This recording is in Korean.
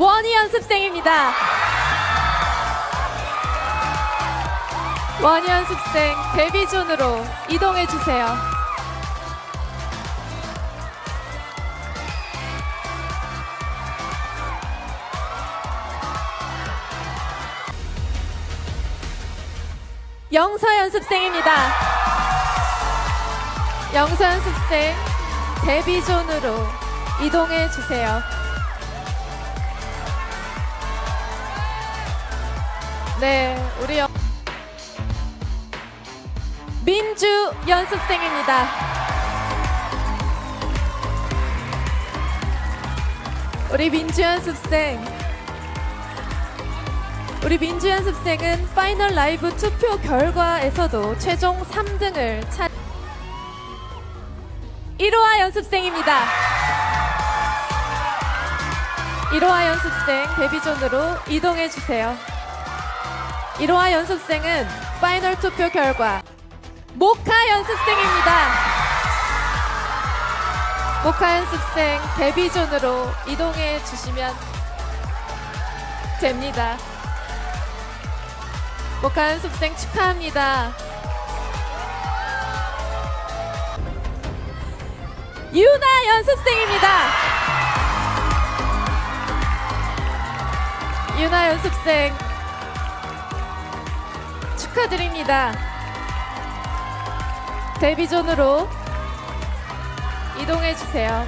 원희 연습생입니다. 원희 연습생 데뷔존으로 이동해 주세요. 영서 연습생입니다. 영서 연습생 데뷔존으로 이동해 주세요. 네, 우리 영... 민주 연습생입니다. 우리 민주 연습생. 우리 민주 연습생은 파이널 라이브 투표 결과에서도 최종 3등을 차 이로하 연습생입니다. 이로하 연습생 데뷔존으로 이동해 주세요. 이로하 연습생은 파이널 투표 결과 모카 연습생입니다. 모카 연습생 데뷔존으로 이동해 주시면 됩니다. 모카 연습생 축하합니다. 유나 연습생입니다. 유나 연습생 축하드립니다. 데뷔존으로 이동해 주세요.